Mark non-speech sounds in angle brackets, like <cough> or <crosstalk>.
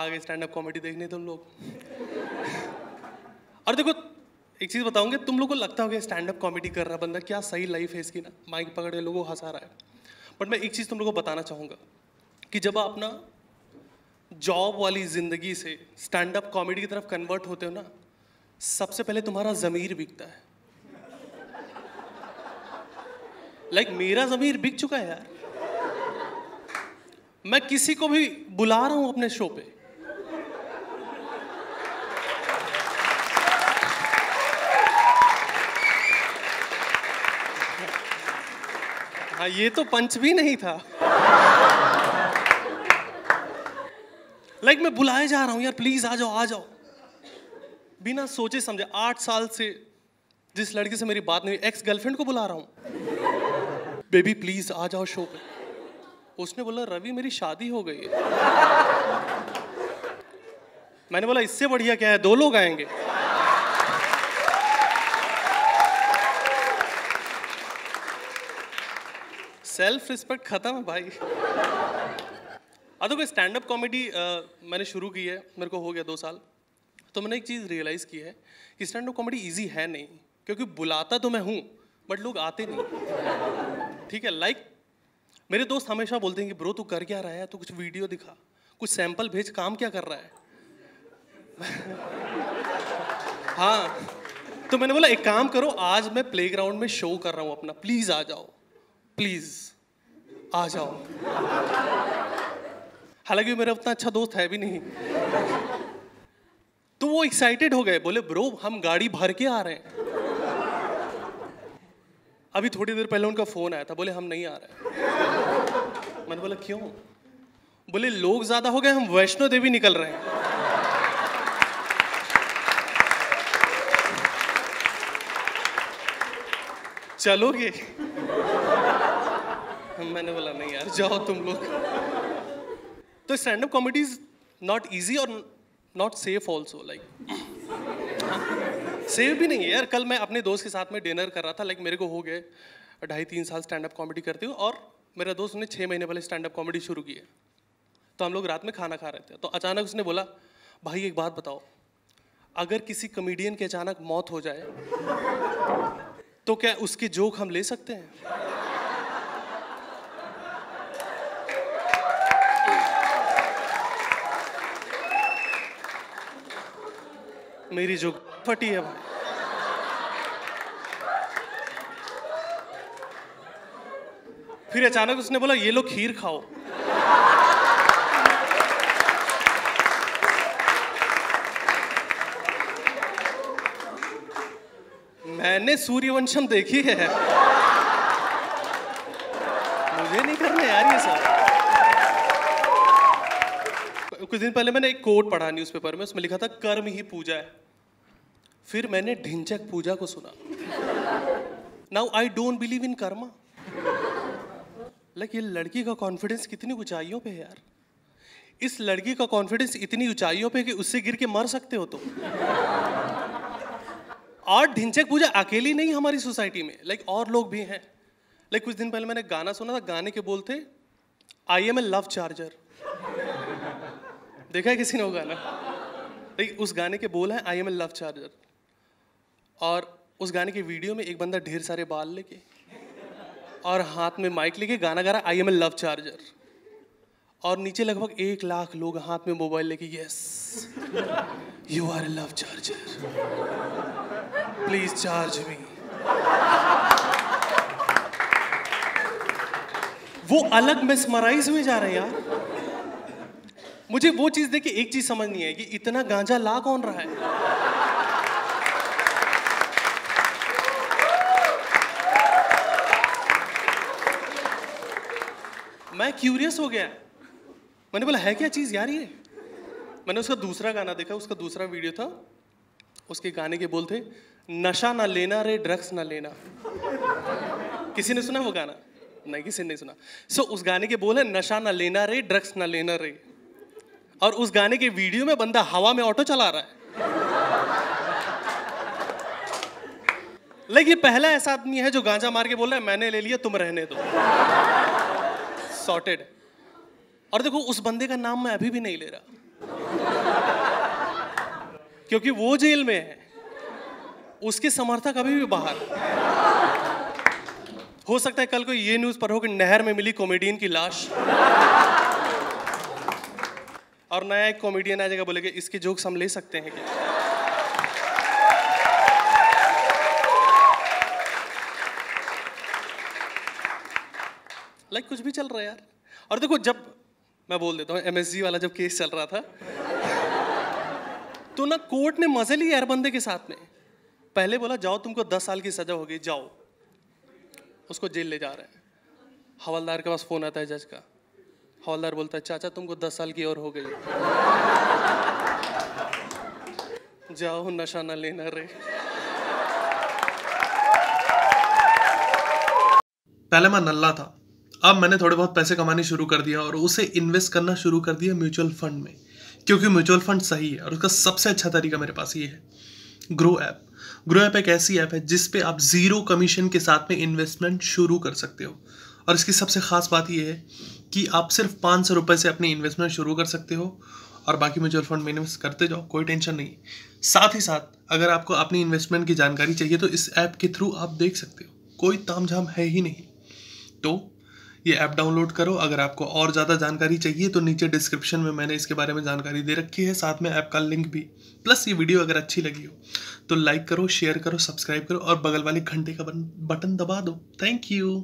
आ गए stand up comedy देखने तुम लोग। और देखो एक चीज़ बताऊँगे तुम लोग को लगता होगा स्टैंड अप कॉमेडी कर रहा बंदा क्या सही लाइफ है इसकी ना? माइक पकड़ के लोगों हंसा रहा है। बट मैं एक चीज़ तुम लोग को बताना चाहूँगा कि जब आप ना जॉब वाली ज़िंदगी से स्टैंड अप कॉमेडी की तरफ़ कन्वर्ट होते हो ना सबसे पहले तुम्हारा ज़मीर बिकता है। लाइक like, मेरा ज़मीर बिक चुका है यार। मैं किसी को भी बुला रहा हूँ अपने शो पे हाँ ये तो पंच भी नहीं था। लाइक like, मैं बुलाए जा रहा हूँ यार प्लीज़ आ जाओ आ जाओ। बिना सोचे समझे आठ साल से जिस लड़की से मेरी बात नहीं एक्स गर्लफ्रेंड को बुला रहा हूँ। बेबी प्लीज़ आ जाओ शो पे। उसने बोला रवि मेरी शादी हो गई है। मैंने बोला इससे बढ़िया क्या है? दो लोग आएँगे। सेल्फ रिस्पेक्ट खत्म है भाई। देखो स्टैंड अप कॉमेडी मैंने शुरू की है मेरे को हो गया दो साल। तो मैंने एक चीज़ रियलाइज़ की है कि स्टैंड अप कॉमेडी ईजी है नहीं क्योंकि बुलाता तो मैं हूँ बट लोग आते नहीं। ठीक है लाइक like, मेरे दोस्त हमेशा बोलते हैं कि ब्रो तू कर क्या रहा है? तू कुछ वीडियो दिखा कुछ सैंपल भेज काम क्या कर रहा है? <laughs> हाँ तो मैंने बोला एक काम करो आज मैं प्लेग्राउंड में शो कर रहा हूँ अपना प्लीज़ आ जाओ। प्लीज़ आ जाओ। हालाँकि मेरा उतना अच्छा दोस्त है भी नहीं। तो वो एक्साइटेड हो गए, बोले ब्रो हम गाड़ी भर के आ रहे हैं। अभी थोड़ी देर पहले उनका फ़ोन आया था, बोले, हम नहीं आ रहे मैंने बोला, क्यों? बोले, लोग ज़्यादा हो गए, हम वैष्णो देवी निकल रहे हैं। चलोगे? मैंने बोला, नहीं यार, जाओ तुम लोग. तो stand up comedy is not easy और not safe also like safe भी नहीं है यार। कल मैं अपने दोस्त के साथ में डिनर कर रहा था लाइक मेरे को हो गए ढाई तीन साल स्टैंड अप कॉमेडी करते हुए और मेरा दोस्त ने छः महीने पहले स्टैंड अप कॉमेडी शुरू की है। तो हम लोग रात में खाना खा रहे थे। तो अचानक उसने बोला, भाई, एक बात बताओ, अगर किसी कमेडियन की अचानक मौत हो जाए तो क्या उसके जोक हम ले सकते हैं? मेरी जो फटी है भाई फिर अचानक उसने बोला, ये लो खीर खाओ। मैंने सूर्यवंशम देखी है। मुझे नहीं करना यार ये सब। कुछ दिन पहले मैंने एक कोट पढ़ा न्यूज़पेपर में, उसमें लिखा था, कर्म ही पूजा है। फिर मैंने ढिंचक पूजा को सुना। Now I don't believe in karma like ये लड़की का कॉन्फिडेंस कितनी ऊंचाइयों पे है यार। इस लड़की का कॉन्फिडेंस इतनी ऊंचाइयों पे कि उससे गिर के मर सकते हो तो और ढिंचक पूजा अकेली नहीं, हमारी सोसाइटी में। लाइक और लोग भी हैं। लाइक कुछ दिन पहले मैंने गाना सुना था, गाने के बोलते I am a love charger देखा है किसी ने वो गाना? उस गाने के बोल हैं I am a love charger और उस गाने के वीडियो में एक बंदा ढेर सारे बाल लेके और हाथ में माइक लेके गाना गा रहा I am a love charger और नीचे लगभग एक लाख लोग हाथ में मोबाइल लेके yes you are a love charger please charge me वो अलग मेस्मराइज में जा रहे हैं यार। मुझे वो चीज़ देखिए एक चीज़ समझ नहीं कि इतना गांजा ला कौन रहा है? मैं क्यूरियस हो गया। मैंने बोला है क्या चीज़ यार ये? मैंने उसका दूसरा गाना देखा उसका दूसरा वीडियो था। उसके गाने के बोल थे नशा ना लेना रे ड्रग्स ना लेना। किसी ने सुना वो गाना? नहीं किसी ने सुना। सो so, उस गाने के बोल है नशा ना लेना रे ड्रग्स ना लेना रे। और उस गाने के वीडियो में बंदा हवा में ऑटो चला रहा है। लेकिन पहला ऐसा आदमी है जो गांजा मार के बोल रहा है, मैंने ले लिया, तुम रहने दो। सॉर्टेड और देखो, उस बंदे का नाम मैं अभी भी नहीं ले रहा। क्योंकि वो जेल में है। उसके समर्थक अभी भी बाहर। हो सकता है कल को ये न्यूज़ पर हो कि नहर में मिली कॉमेडियन की लाश। और नया एक कॉमेडियन आ जाएगा, बोलेगा, इसके जोक्स हम ले सकते हैं क्या? लाइक कुछ भी चल रहा है यार। और देखो, जब, मैं बोल देता हूँ एमएसजी वाला जब केस चल रहा था तो ना कोर्ट ने मज़े लिए यार बंदे के साथ में। पहले बोला, जाओ, तुमको दस साल की सजा हो गई जाओ। उसको जेल ले जा रहे हैं। हवलदार के पास फ़ोन आता है जज का। हवलदार बोलता है, चाचा, तुमको दस साल की और हो गई। जाओ, नशा ना लेना रे। पहले मैं नल्ला था। अब मैंने थोड़े बहुत पैसे कमाने शुरू कर दिया और उसे इन्वेस्ट करना शुरू कर दिया म्यूचुअल फंड में। क्योंकि म्यूचुअल फंड सही है और उसका सबसे अच्छा तरीका मेरे पास ये है। ग्रो ऐप ग्रो ऐप एक ऐसी ऐप है जिस पे आप ज़ीरो कमीशन के साथ में इन्वेस्टमेंट शुरू कर सकते हो। और इसकी सबसे खास बात यह है कि आप सिर्फ़ पाँच सौ रुपये से अपनी इन्वेस्टमेंट शुरू कर सकते हो और बाकी म्यूचुअल फंड में इन्वेस्ट करते जाओ, कोई टेंशन नहीं। साथ ही साथ, अगर आपको अपनी इन्वेस्टमेंट की जानकारी चाहिए तो इस ऐप के थ्रू आप देख सकते हो। कोई ताम झाम है ही नहीं। तो ये ऐप डाउनलोड करो। अगर आपको और ज़्यादा जानकारी चाहिए तो नीचे डिस्क्रिप्शन में मैंने इसके बारे में जानकारी दे रखी है। साथ में ऐप का लिंक भी। प्लस ये वीडियो अगर अच्छी लगी हो तो लाइक करो शेयर करो सब्सक्राइब करो और बगल वाले घंटे का बटन दबा दो। Thank you